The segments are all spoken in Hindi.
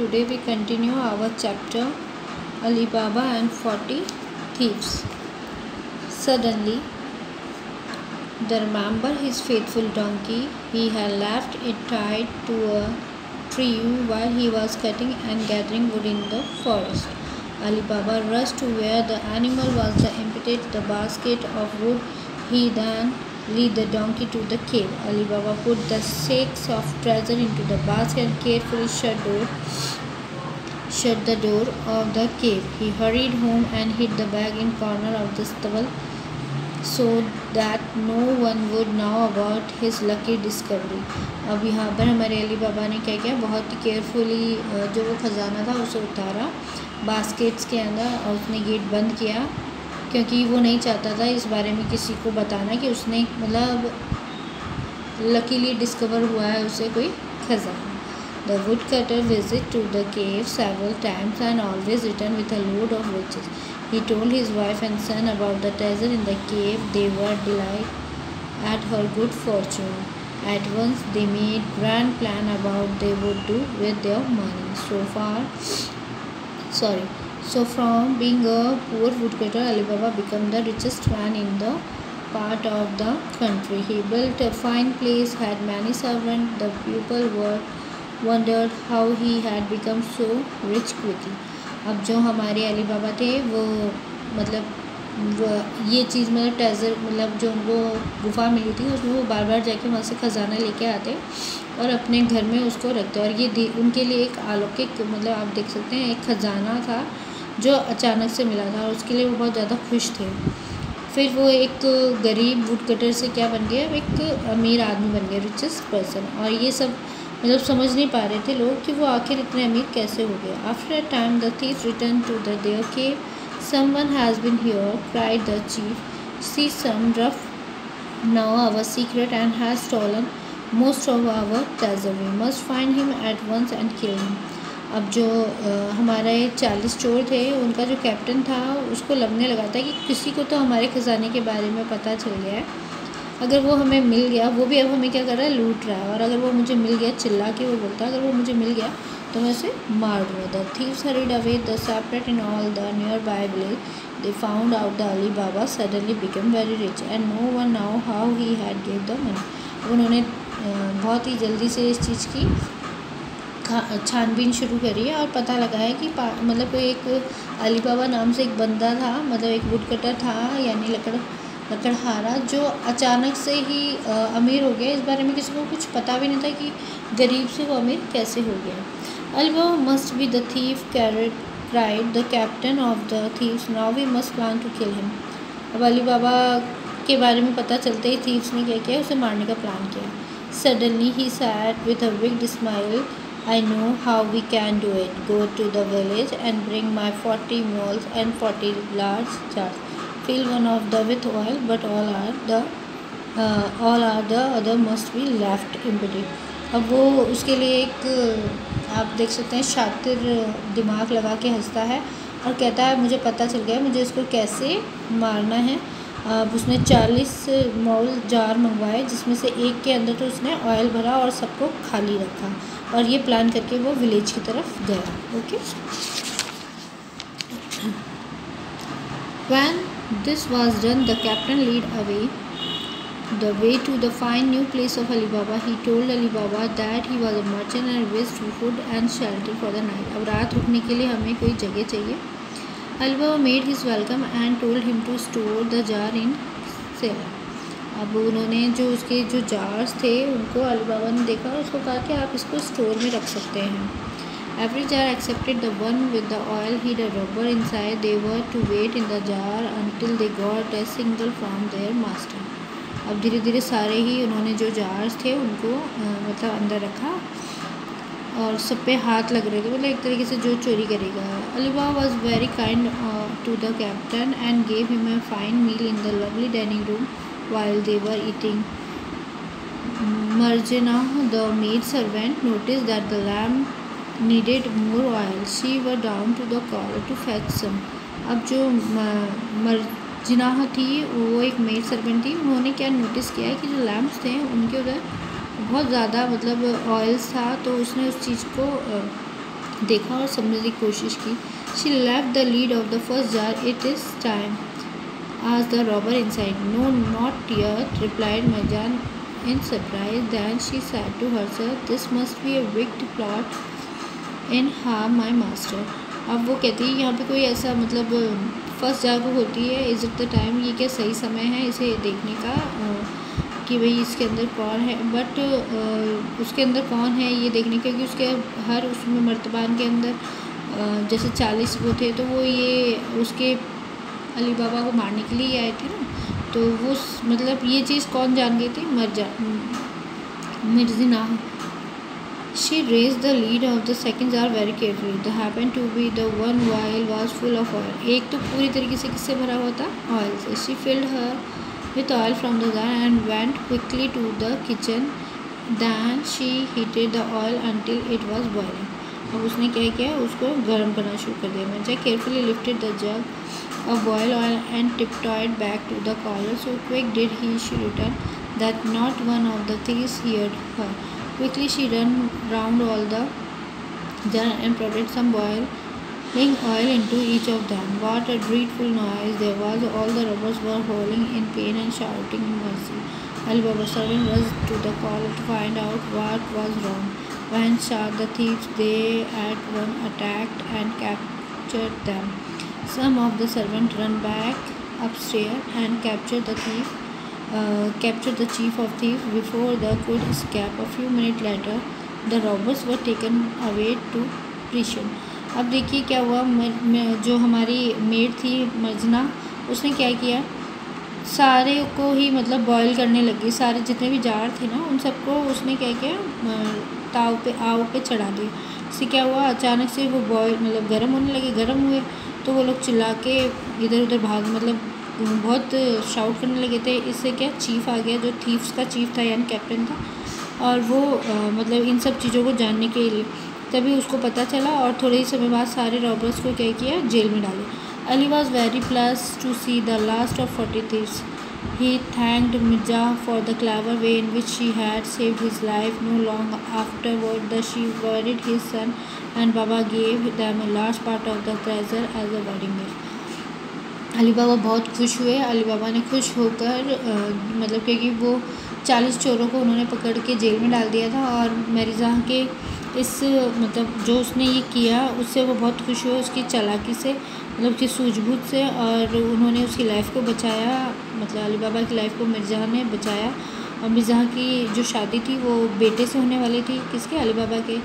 today we continue our chapter Alibaba and 40 Thieves. Suddenly, they remember his faithful donkey. He had left it tied to a tree while he was cutting and gathering wood in the forest. Alibaba rushed to where the animal was the impetus the basket of wood. He then lead the donkey to the cave. Ali Baba put the sacks of treasure into the basket and carefully shut door shut the door of the cave. He hurried home and hid the bag in corner of the stable so that no one would know about his lucky discovery. अब यहाँ पर हमारे अली बाबा ने क्या किया बहुत ही केयरफुली जो वो ख़जाना था उसे उतारा बास्केट्स के अंदर और उसने गेट बंद किया क्योंकि वो नहीं चाहता था इस बारे में किसी को बताना कि उसने मतलब लकीली डिस्कवर हुआ है उसे कोई खजाना। The wood cutter visit to the cave several times and always return with a load of riches he told his wife and son about the treasure in the cave they were delight at her good fortune at once they made grand plan about they would do with their money so far sorry So from being a poor woodcutter, Alibaba became the richest man in the part of the country. He built a fine place, had many servants. The people were wondered how he had become so rich quickly. अब जो हमारे अली बाबा थे वो मतलब वो ये चीज़ मतलब ट्रेजर मतलब जो उनको गुफा मिली थी उसमें वो बार बार जाके वहाँ से ख़जाना लेके आते और अपने घर में उसको रखते और ये उनके लिए एक अलौकिक मतलब आप देख सकते हैं एक ख़जाना था जो अचानक से मिला था और उसके लिए वो बहुत ज़्यादा खुश थे। फिर वो एक गरीब वुड कटर से क्या बन गया? एक अमीर आदमी बन गया रिचेस्ट पर्सन और ये सब मतलब समझ नहीं पा रहे थे लोग कि वो आखिर इतने अमीर कैसे हो गए after a time the thief return to the their cave someone has been here cried the chief see some rough now our secret and has stolen most of our treasure must find him at once and kill him अब जो हमारे चालीस चोर थे, उनका जो कैप्टन था, उसको लगने लगा था कि किसी को तो हमारे ख़जाने के बारे में पता चल गया है। अगर वो हमें मिल गया, वो भी अब हमें क्या कर रहा है, लूट रहा है। और अगर वो मुझे मिल गया, चिल्ला के वो बोलता है, अगर वो मुझे मिल गया तो मैं उसे मार दूँगा। The thieves hurried away the in all the nearby village they found out the Ali Baba suddenly become very rich and no one now how he had give the money उन्होंने बहुत ही जल्दी से इस चीज़ की छानबीन शुरू करी है और पता लगा है कि मतलब एक अली बाबा नाम से एक बंदा था मतलब एक वुड कटर था, यानी लकड़, लकड़हारा, जो अचानक से ही अमीर हो गया। इस बारे में किसी को कुछ पता भी नहीं था कि गरीब से वो अमीर कैसे हो गया। Ali Baba must be the thief carrot cried the captain of the thieves now we must plan to kill him अब अली बाबा के बारे में पता चलते ही थीव्स ने क्या किया? उसे मारने का प्लान किया। Suddenly he sat with a big smile I know how we can do it. Go to the village and bring my 40 moles and 40 large jars. Fill one of them with oil, but all are the uh, all are the other must be left empty. अब वो उसके लिए एक आप देख सकते हैं शातिर दिमाग लगा के हंसता है और कहता है मुझे पता चल गया मुझे इसको कैसे मारना है उसने चालीस मॉल जार मंगवाए, जिसमें से एक के अंदर तो उसने ऑयल भरा और सबको खाली रखा और ये प्लान करके वो विलेज की तरफ़ गया okay when this was done the captain lead away the way to the fine new place of Ali Baba he told Ali Baba that he was a merchant and wish food and shelter for the night अब रात रुकने के लिए हमें कोई जगह चाहिए? Ali Baba made his welcome and told him to store the jar in cellar अब उन्होंने जो उसके जो जार्स थे, उनको अली बाबा ने देखा, उसको कहा कि आप इसको स्टोर में रख सकते हैं। Every jar accepted the one with the oil he the robber inside they were to wait in the jar until they got a single from their master अब धीरे धीरे सारे ही उन्होंने जो जार्स थे, उनको मतलब अंदर रखा। और सब पे हाथ लग रहे थे मतलब एक तरीके से जो चोरी करेगा Ali Baba was very kind to the captain and gave him a fine meal in the lovely dining room while they were eating. Marjana, the maid servant, noticed that the lamb needed more oil. She went down to the collar to fetch some. अब जो मर्जिना थी वो एक मेड सर्वेंट थी उन्होंने क्या नोटिस किया है कि जो लैम्प्स थे उनके उधर बहुत ज़्यादा मतलब ऑयल्स था तो उसने उस चीज़ को देखा और समझने की कोशिश की। शी लेव the lid of the first jar it is time आज the robber inside no not year replied मजान in surprise then she said to her sir this must be a wicked plot in हा माई मास्टर अब वो कहती है, यहाँ पे कोई ऐसा मतलब फ़र्स्ट को होती है? इज़ इट द टाइम ये क्या सही समय है इसे देखने का? कि भाई इसके अंदर कौन है बट उसके अंदर कौन है ये देखने का कि उसके हर उसमें मर्तबान के अंदर जैसे चालीस वो थे तो वो ये उसके अली बाबा को मारने के लिए आए थे ना। तो वो मतलब ये चीज़ कौन जान गई थी? मरजा, Marjina. She raise the lid of the second are very careful the happen to be the one while was full of oil एक तो पूरी तरीके से किससे भरा हुआ था? ऑयल से। She filled her with oil from the jar and went quickly to the kitchen. Then she heated the oil until it was boiling. अब उसने क्या किया उसको गर्म करना शुरू कर दिया मैं carefully lifted the jug of boiled oil and tiptoed back to the collar. So quick did he she return that not one of the thieves heard her. Quickly she ran round all the jar and poured some boiled pouring oil into each of them. What a dreadful noise there was! All the robbers were howling in pain and shouting in mercy. Ali Baba servant rushed to the collar to find out what was wrong. When saw the thieves, they at once attacked and captured them. Some of the servants ran back upstairs and captured the thief. Uh, captured the chief of thieves before they could escape. A few minutes later, the robbers were taken away to prison. अब देखिए क्या हुआ जो हमारी मेड थी मजना उसने क्या किया? सारे को ही मतलब बॉईल करने लगी सारे जितने भी जार थे ना उन सबको उसने क्या किया? ताव पे आव पे चढ़ा दिया। इससे क्या हुआ? अचानक से वो बॉयल मतलब गर्म होने लगे गर्म हुए तो वो लोग चिल्ला के इधर उधर भाग मतलब बहुत शाउट करने लगे थे। इससे क्या? चीफ आ गया जो थीफ्स का चीफ था यानी कैप्टन था। और वो आ, मतलब इन सब चीज़ों को जानने के लिए। तभी उसको पता चला और थोड़े ही समय बाद सारे रॉबर्स को क्या किया? जेल में डाले। Ali was very pleased to see the last of forty thieves he thanked Mirza for the clever way in which she had saved his life no long afterward the she married his son and Baba gave them last part of the treasure as a wedding gift Ali Baba बहुत खुश हुए। अली बाबा ने खुश होकर मतलब क्योंकि वो चालीस चोरों को उन्होंने पकड़ के जेल में डाल दिया था और मेरिजा के इस मतलब जो उसने ये किया, उससे वो बहुत खुश हुए, उसकी चालाकी से मतलब उसकी सूझबूझ से, और उन्होंने उसकी लाइफ को बचाया मतलब अली बाबा की लाइफ को मिर्ज़ा ने बचाया। और मिर्ज़ा की जो शादी थी, वो बेटे से होने वाली थी, किसके? अली बाबा के।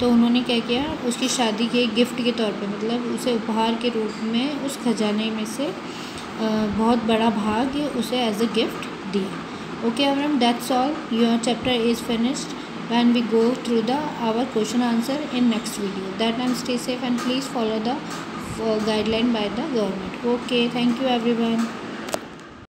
तो उन्होंने क्या किया, उसकी शादी के गिफ्ट के तौर पे मतलब उसे उपहार के रूप में, उस खजाने में से बहुत बड़ा भाग उसे एज अ गिफ्ट दिया। Okay our that's all your chapter is finished when we go through the our question answer in next video. That time stay safe and please follow the uh, guideline by the government. Okay thank you everyone